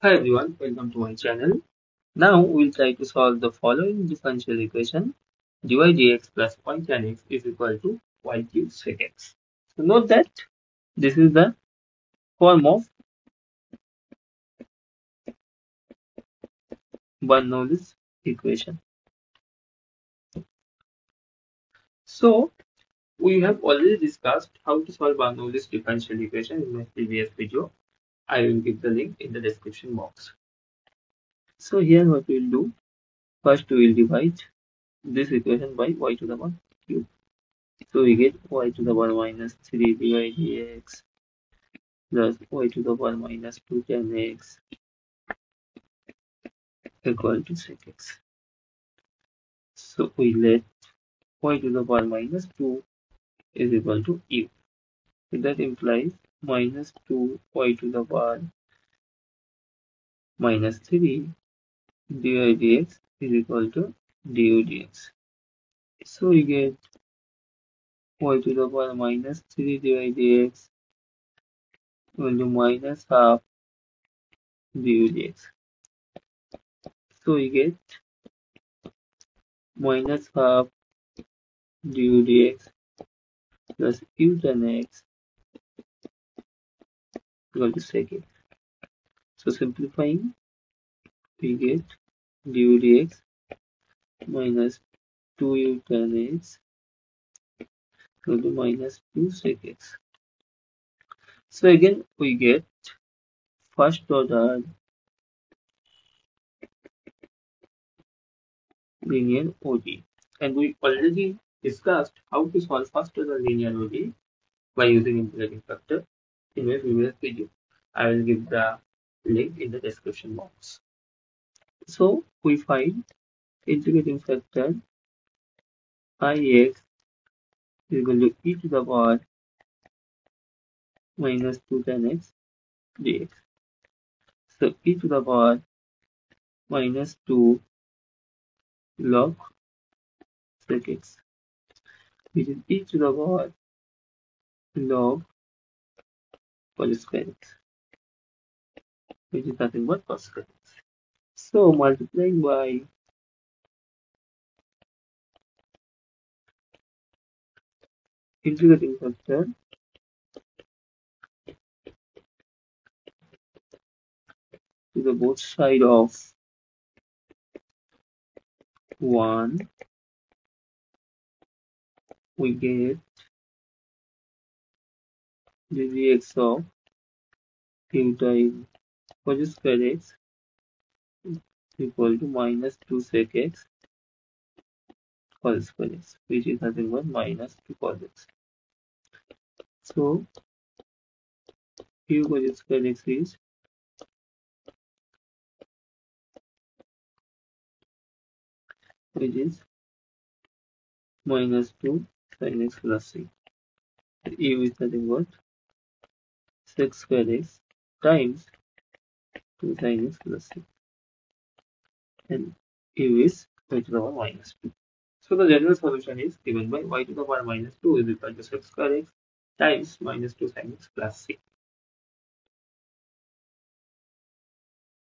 Hi everyone, welcome to my channel. Now we'll try to solve the following differential equation dy dx plus y tan x is equal to y cube sec x. So note that this is the form of Bernoulli's equation. So we have already discussed how to solve Bernoulli's differential equation in my previous video. I will give the link in the description box. So here what we will do, first we will divide this equation by y to the power cube. So we get y to the power minus 3 divided by dx plus y to the power minus 2 tan x equal to sec x. So we let y to the power minus 2 is equal to u. That implies minus 2 y to the power minus 3 dy dx is equal to du dx. So we get y to the power minus 3 dy dx equal to minus half du dx. So we get minus half du dx plus u tan x equal to sec x. So simplifying, we get du dx minus 2u tan x equal to minus 2 sec x. So again we get first order linear ODE and we already discussed how to solve first order linear ODE by using integrating factor my previous video. I will give the link in the description box. So we find integrating factor ix is equal to e to the power minus 2 tan x dx. So e to the power minus 2 log sec x which is e to the power log x which is nothing but square. So multiplying by integrating factor to the both side of 1 we get dx of q times cos square x equal to minus 2 sec x cos square x which is nothing but minus 2 cos x. So q cos square x is which is minus 2 sin x plus c. u is nothing but sec square x times 2 sin x plus c. And u is y to the power minus 2. So the general solution is given by y to the power minus 2 is equal to sec square x times minus 2 sin x plus c.